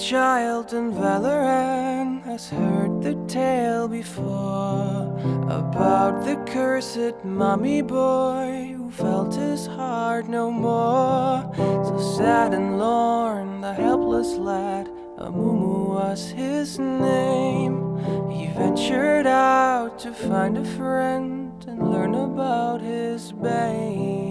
Child in Valoran has heard the tale before about the cursed mummy boy who felt his heart no more. So sad and lorn, the helpless lad, Amumu was his name. He ventured out to find a friend and learn about his bane.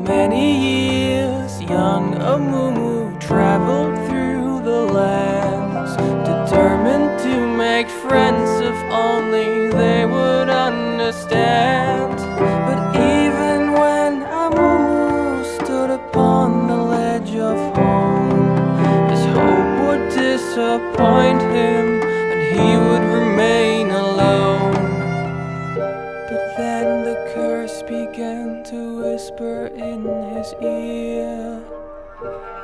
Many years, young Amumu traveled through the lands, determined to make friends if only they would understand. But even when Amumu stood upon the ledge of home, his hope would disappoint him, began to whisper in his ear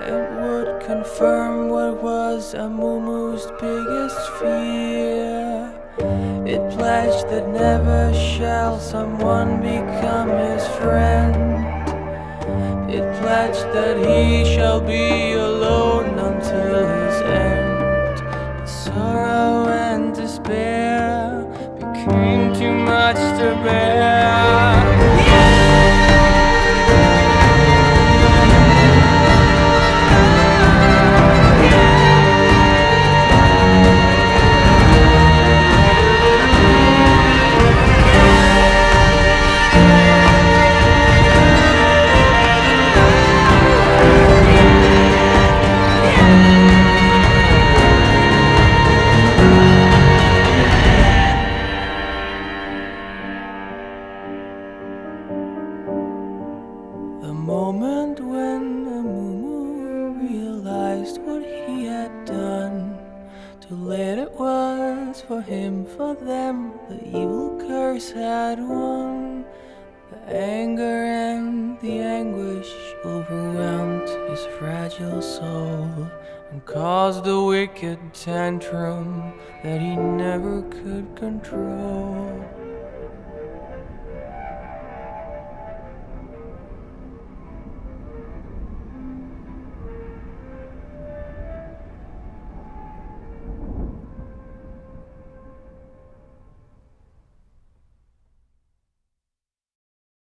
and would confirm what was Amumu's biggest fear. It pledged that never shall someone become his friend. It pledged that he shall be alone until his end. But sorrow and despair became too much to bear. What he had done, too late it was for him, for them, the evil curse had won. The anger and the anguish overwhelmed his fragile soul and caused a wicked tantrum that he never could control.